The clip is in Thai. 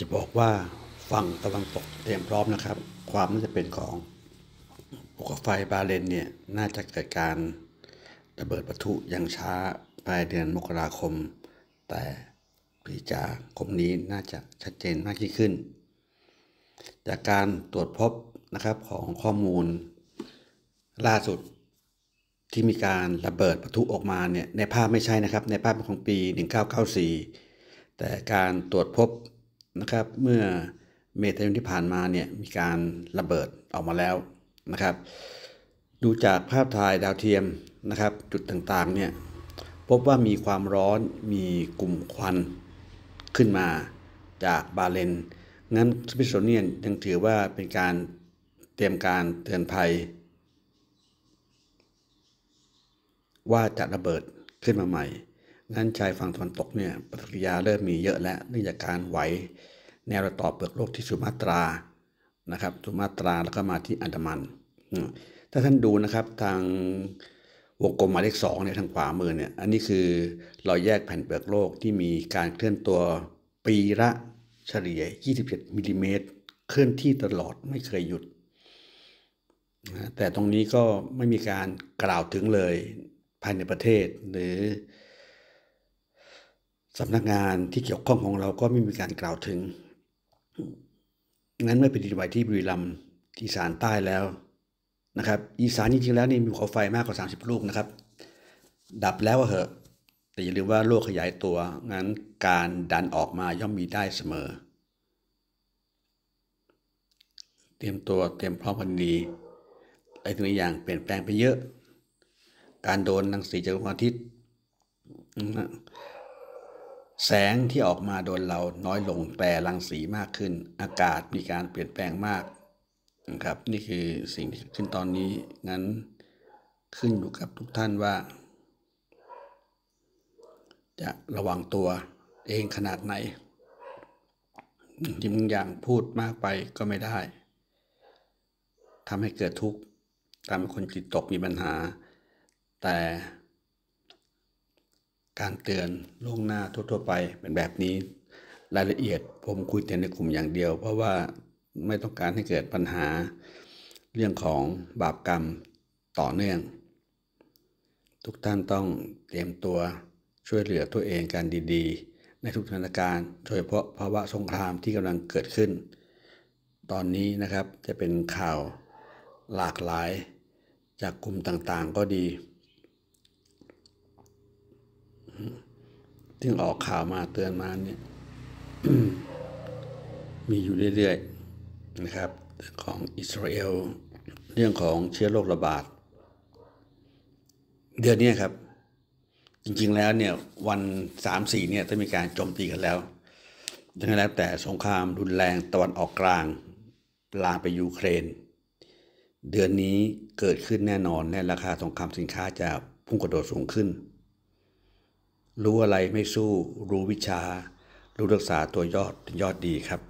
จะบอกว่าฝั่งตะวันตกเตรียมพร้อมนะครับ ความน่าจะเป็นของภูเขาไฟบาเลนเนี่ยน่าจะเกิดการระเบิดปะทุอย่างช้าปลายเดือนมกราคม แต่ปีจาคมนี้น่าจะชัดเจนมากยิ่งขึ้น จากการตรวจพบนะครับของข้อมูลล่าสุดที่มีการระเบิดปะทุออกมาเนี่ยในภาพไม่ใช่นะครับ ในภาพเป็นของปี 1994 แต่การตรวจพบ นะครับ เมื่อเมษายนที่ผ่านมาเนี่ยมีการระเบิดออกมาแล้วนะครับ ดูจากภาพถ่ายดาวเทียมนะครับ จุดต่างๆเนี่ยพบว่ามีความร้อนมีกลุ่มควันขึ้นมาจากบาเลน งั้นสมิธโซเนียนยังถือว่าเป็นการเตรียมการเตือนภัย ว่าจะระเบิดขึ้นมาใหม่ งั้นชายฝั่งตะวันตกเนี่ยปฏิกิริยาเริ่มมีเยอะแล้วเนื่องจากการไหวแนวระต่อเปลือกโลกที่สุมาตรานะครับสุมาตราแล้วก็มาที่อันดามันถ้าท่านดูนะครับทางวงกลมหมายเลขสองเนี่ยทางขวามือเนี่ยอันนี้คือรอยแยกแผ่นเปลือกโลกที่มีการเคลื่อนตัวปีละเฉลี่ย 27มิลลิเมตรเคลื่อนที่ตลอดไม่เคยหยุด แต่ตรงนี้ก็ไม่มีการกล่าวถึงเลยภายในประเทศหรือ สำนักงานที่เกี่ยวข้องของเราก็ไม่มีการกล่าวถึง งั้นเมื่อเป็นดินไหวที่บุรีรัมย์อีสานใต้แล้วนะครับ อีสานจริงๆแล้วนี่มีภูเขาไฟมากกว่า 30 ลูกนะครับ ดับแล้วเหอะ แต่อย่าลืมว่าโลกขยายตัว งั้นการดันออกมาย่อมมีได้เสมอ เตรียมตัวเตรียมพร้อมกันดีหลายตัวอย่างเปลี่ยนแปลงไปเยอะ การโดนรังสีจากดวงอาทิตย์ แสงที่ออกมาโดนเราน้อยลงแต่รังสีมากขึ้น อากาศมีการเปลี่ยนแปลงมากนะครับ นี่คือสิ่งที่ขึ้นตอนนี้งั้นขึ้นอยู่กับทุกท่านว่า จะระวังตัวเองขนาดไหนยิ่งอย่างพูดมากไปก็ไม่ได้ทำให้เกิดทุกข์ทำให้คนจิตตกมีปัญหา แต่ การเตือนล่วงหน้าทั่วๆไปเป็นแบบนี้ รายละเอียดผมคุยแต่ในกลุ่มอย่างเดียว เพราะว่าไม่ต้องการให้เกิดปัญหา เรื่องของบาปกรรมต่อเนื่อง ทุกท่านต้องเตรียมตัวช่วยเหลือตัวเองกันดีๆ ในทุกสถานการณ์โดยเฉพาะภาวะสงครามที่กำลังเกิดขึ้น ตอนนี้นะครับจะเป็นข่าวหลากหลายจากกลุ่มต่างๆก็ดี ที่ออกข่าวมาเตือนมาเนี่ยมีอยู่เรื่อยๆนะครับของอิสราเอลเรื่องของเชื้อโรคระบาด เดือนนี้ครับ จริงๆแล้วเนี่ยวันสามสี่เนี่ยจะมีการโจมตีกันแล้วดังนั้นแล้วแต่สงครามรุนแรงตะวันออกกลางลามไปยูเครน เดือนนี้เกิดขึ้นแน่นอนและราคาสงครามสินค้าจะพุ่งกระโดดสูงขึ้น รู้อะไรไม่สู้ รู้วิชา รู้รักษาตัวยอดยอดดีครับ